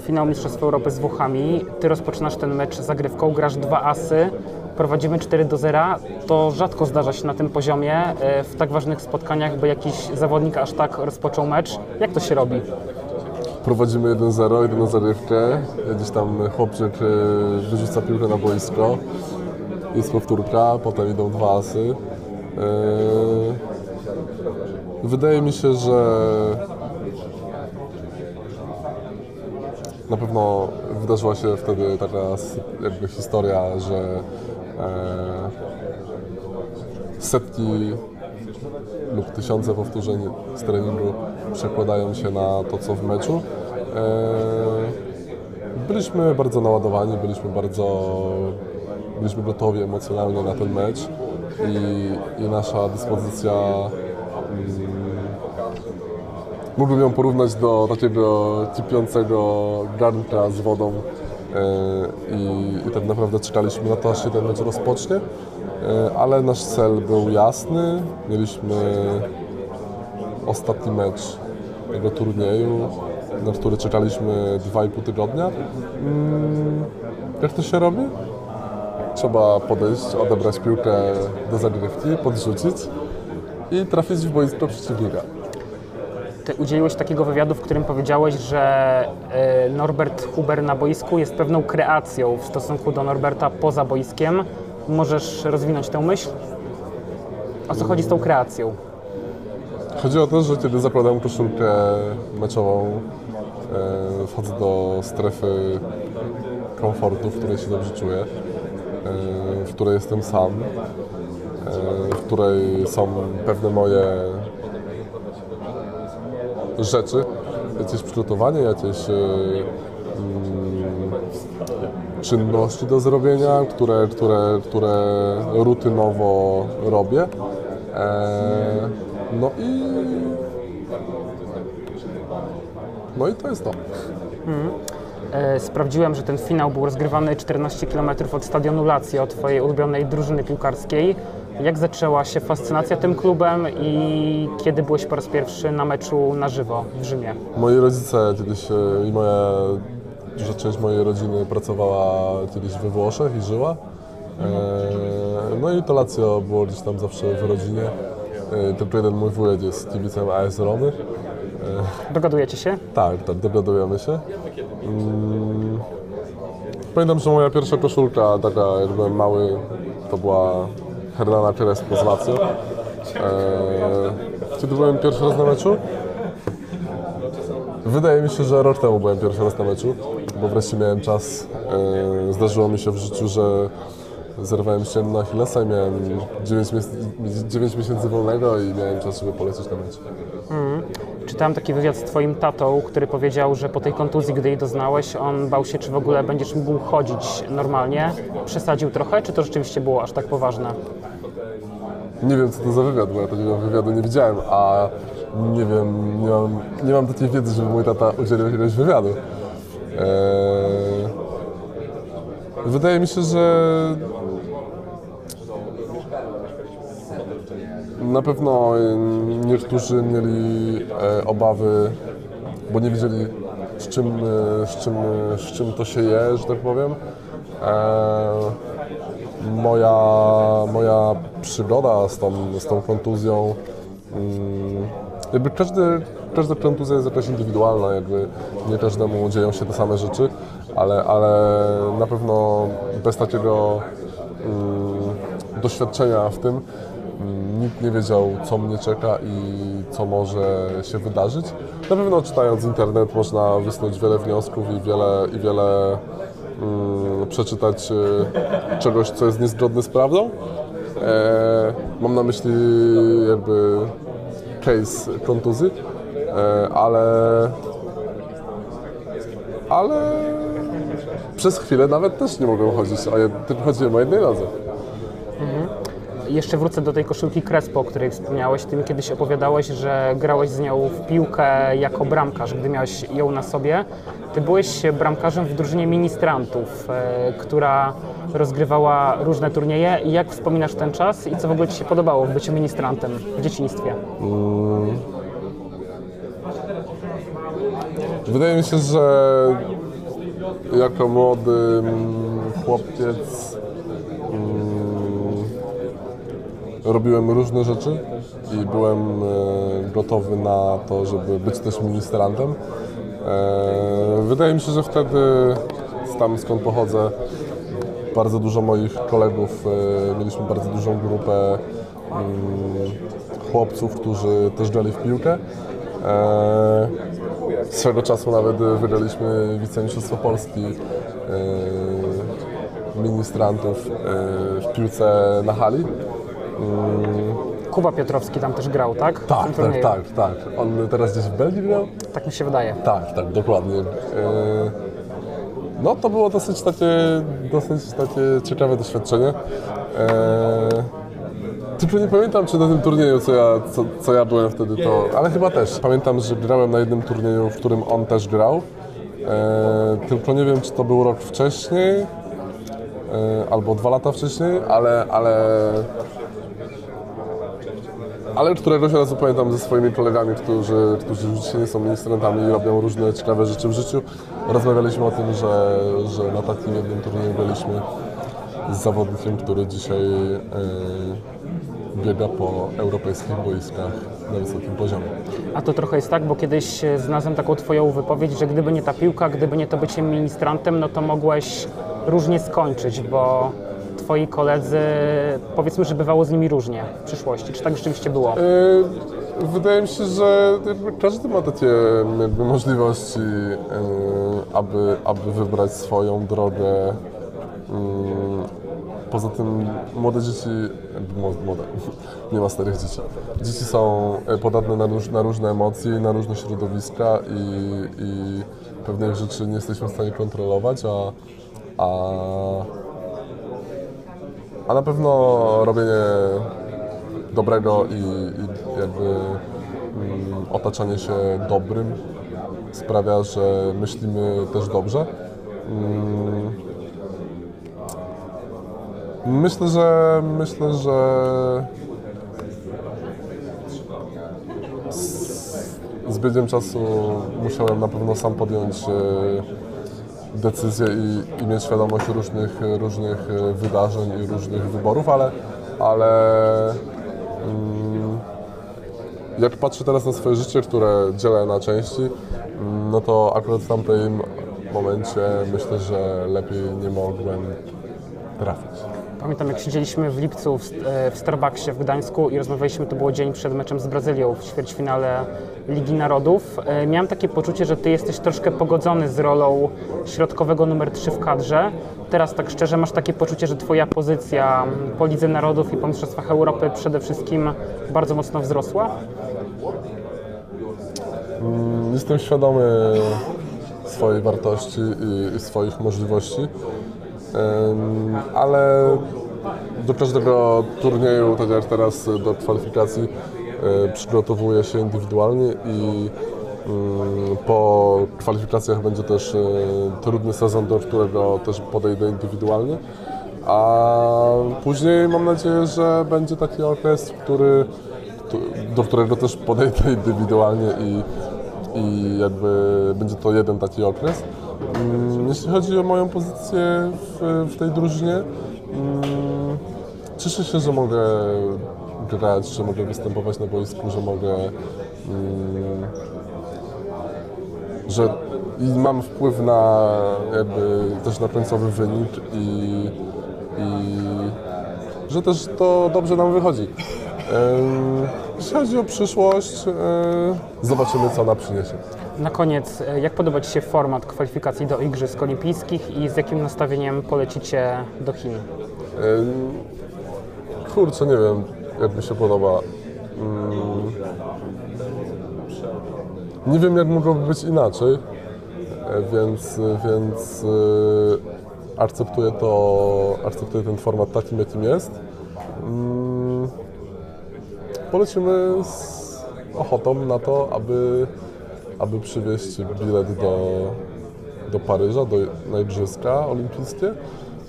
finał Mistrzostw Europy z Włochami. Ty rozpoczynasz ten mecz zagrywką, grasz dwa asy, prowadzimy 4 do 0. To rzadko zdarza się na tym poziomie e, w tak ważnych spotkaniach, by jakiś zawodnik aż tak rozpoczął mecz. Jak to się robi? Prowadzimy 1-0, idę na zarywkę. Gdzieś tam chłopczyk e, wyrzuca piłkę na boisko. Jest powtórka, potem idą dwa asy. E, Wydaje mi się, że na pewno wydarzyła się wtedy taka jakby historia, że e, setki lub tysiące powtórzeń z treningu przekładają się na to, co w meczu. E, Byliśmy bardzo naładowani, byliśmy bardzo byliśmy gotowi emocjonalnie na ten mecz i, i nasza dyspozycja mm, mógłbym ją porównać do takiego kipiącego garnka z wodą e, i, i tak naprawdę czekaliśmy na to, aż się ten mecz rozpocznie, e, ale nasz cel był jasny, mieliśmy ostatni mecz tego turnieju, na który czekaliśmy 2,5 tygodnia. Mm, Jak to się robi? Trzeba podejść, odebrać piłkę do zagrywki, podrzucić i trafić w boisko przeciwnika. Ty udzieliłeś takiego wywiadu, w którym powiedziałeś, że e, Norbert Huber na boisku jest pewną kreacją w stosunku do Norberta poza boiskiem. Możesz rozwinąć tę myśl? O co chodzi z tą kreacją? Chodzi o to, że kiedy zakładam koszulkę meczową, e, wchodzę do strefy komfortu, w której się dobrze czuję, e, w której jestem sam, w której są pewne moje rzeczy, jakieś przygotowanie, jakieś e, mm, czynności do zrobienia, które, które, które rutynowo robię. E, no i no i to jest to. E, Sprawdziłem, że ten finał był rozgrywany 14 km od stadionu Lazio, Twojej ulubionej drużyny piłkarskiej. Jak zaczęła się fascynacja tym klubem i kiedy byłeś po raz pierwszy na meczu na żywo w Rzymie? Moi rodzice kiedyś e, i moja duża część mojej rodziny pracowała kiedyś we Włoszech i żyła. E, No i to Lazio było gdzieś tam zawsze w rodzinie. E, Tylko jeden mój wujek jest kibicem AS Romy. Dogadujecie się? Tak, tak, dogadujemy się. Mm, Pamiętam, że moja pierwsza koszulka, taka jak byłem mały, to była Hernana Crespo z Lazio. Eee, Kiedy byłem pierwszy raz na meczu? Wydaje mi się, że rok temu byłem pierwszy raz na meczu, bo wreszcie miałem czas. Eee, Zdarzyło mi się w życiu, że zerwałem się na Achillesa i miałem 9, 9 miesięcy wolnego i miałem czas, żeby polecieć na mecz. Czytałem taki wywiad z Twoim tatą, który powiedział, że po tej kontuzji, gdy jej doznałeś, on bał się, czy w ogóle będziesz mógł chodzić normalnie. Przesadził trochę, czy to rzeczywiście było aż tak poważne? Nie wiem, co to za wywiad, bo ja takiego wywiadu nie widziałem, a nie wiem, nie mam, nie mam takiej wiedzy, żeby mój tata udzielił jakiegoś wywiadu. Eee, wydaje mi się, że na pewno niektórzy mieli e, obawy, bo nie wiedzieli z czym, e, z czym, z czym to się je, że tak powiem. Eee, moja, moja przygoda z tą, z tą kontuzją, mm, jakby każdy, każda kontuzja jest jakaś indywidualna, jakby nie każdemu dzieją się te same rzeczy, ale, ale na pewno bez takiego doświadczenia w tym nikt nie wiedział, co mnie czeka i co może się wydarzyć. Na pewno czytając internet można wysnuć wiele wniosków i wiele, i wiele mm, przeczytać e, czegoś, co jest niezgodne z prawdą. E, mam na myśli jakby case kontuzji, e, ale ale przez chwilę nawet też nie mogłem chodzić, a ja chodziłem o jednej nodze. Jeszcze wrócę do tej koszulki Crespo, o której wspomniałeś. Ty mi kiedyś opowiadałeś, że grałeś z nią w piłkę jako bramkarz, gdy miałeś ją na sobie. Ty byłeś bramkarzem w drużynie ministrantów, e, która rozgrywała różne turnieje. Jak wspominasz ten czas i co w ogóle Ci się podobało w byciu ministrantem w dzieciństwie? Wydaje mi się, że jako młody mm, chłopiec robiłem różne rzeczy i byłem e, gotowy na to, żeby być też ministrantem. E, Wydaje mi się, że wtedy tam skąd pochodzę, bardzo dużo moich kolegów, e, mieliśmy bardzo dużą grupę mm, chłopców, którzy też grali w piłkę. Swego czasu nawet wygraliśmy wicemistrzostwo Polski ministrantów w piłce na hali. Kuba Piotrowski tam też grał, tak? Tak, tak, tak, tak. On teraz gdzieś w Belgii grał? Tak mi się wydaje. Tak, tak, dokładnie. E, No to było dosyć takie, dosyć takie ciekawe doświadczenie. E, Tylko nie pamiętam, czy na tym turnieju, co ja, co, co ja byłem wtedy, to... Ale chyba też. Pamiętam, że grałem na jednym turnieju, w którym on też grał. Tylko nie wiem, czy to był rok wcześniej, albo dwa lata wcześniej, ale, ale ale któregoś razu pamiętam ze swoimi kolegami, którzy, którzy już dzisiaj są ministrantami i robią różne ciekawe rzeczy w życiu. Rozmawialiśmy o tym, że, że na takim jednym turnieju byliśmy z zawodnikiem, który dzisiaj e, biega po europejskich boiskach na wysokim poziomie. A to trochę jest tak, bo kiedyś e, znalazłem taką twoją wypowiedź, że gdyby nie ta piłka, gdyby nie to bycie ministrantem, no to mogłeś różnie skończyć, bo twoi koledzy, powiedzmy, że bywało z nimi różnie w przyszłości. Czy tak rzeczywiście było? E, Wydaje mi się, że każdy ma takie możliwości, e, aby, aby wybrać swoją drogę. Mm, Poza tym młode dzieci, młode, nie ma starych dzieci. Dzieci są e, podatne na, róż, na różne emocje, na różne środowiska i, i pewnych rzeczy nie jesteśmy w stanie kontrolować, a, a, a na pewno robienie dobrego i, i jakby mm, otaczanie się dobrym sprawia, że myślimy też dobrze. Mm, Myślę, że myślę, że z, biegiem czasu musiałem na pewno sam podjąć e, decyzję i, i mieć świadomość różnych, różnych e, wydarzeń i różnych wyborów, ale, ale mm, jak patrzę teraz na swoje życie, które dzielę na części, mm, no to akurat w tamtym momencie myślę, że lepiej nie mogłem trafić. Pamiętam, jak siedzieliśmy w lipcu w, e, w Starbucksie w Gdańsku i rozmawialiśmy, to było dzień przed meczem z Brazylią w ćwierćfinale Ligi Narodów. E, Miałem takie poczucie, że ty jesteś troszkę pogodzony z rolą środkowego numer 3 w kadrze. Teraz tak szczerze masz takie poczucie, że twoja pozycja po Lidze Narodów i po Mistrzostwach Europy przede wszystkim bardzo mocno wzrosła? Jestem świadomy swojej wartości i, swoich możliwości, ale do każdego turnieju, tak jak teraz do kwalifikacji, y, przygotowuję się indywidualnie i ym, po kwalifikacjach będzie też y, trudny sezon, do którego też podejdę indywidualnie. A później mam nadzieję, że będzie taki okres, który, któ- do którego też podejdę indywidualnie i, i jakby będzie to jeden taki okres. Mm, Jeśli chodzi o moją pozycję w, w tej drużynie, mm, cieszę się, że mogę grać, że mogę występować na boisku, że mogę mm, że mam wpływ na jakby też na końcowy wynik i, i że też to dobrze nam wychodzi. Jeśli chodzi o przyszłość, yy, zobaczymy co ona przyniesie. Na koniec, e, jak podoba Ci się format kwalifikacji do Igrzysk Olimpijskich i z jakim nastawieniem polecicie do Chin? Kurczę, nie wiem, jak mi się podoba. Ym, Nie wiem, jak mogłoby być inaczej, e, więc, więc e, akceptuję to, akceptuję ten format takim, jakim jest. Polecimy z ochotą na to, aby, aby przywieźć bilet do, do Paryża, do, na Igrzyska Olimpijskie.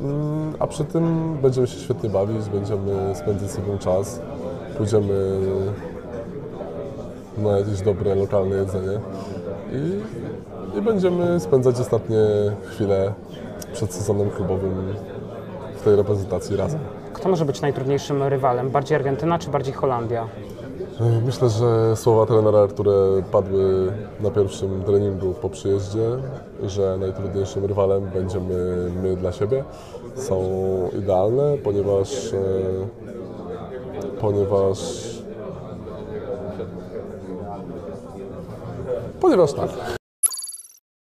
Mm, A przy tym będziemy się świetnie bawić, będziemy spędzać sobie czas, pójdziemy na jakieś dobre lokalne jedzenie i i będziemy spędzać ostatnie chwile przed sezonem klubowym w tej reprezentacji razem. Kto może być najtrudniejszym rywalem? Bardziej Argentyna czy bardziej Holandia? Myślę, że słowa trenera, które padły na pierwszym treningu po przyjeździe, że najtrudniejszym rywalem będziemy my dla siebie, są idealne, ponieważ, e, ponieważ, ponieważ tak.